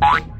Bye.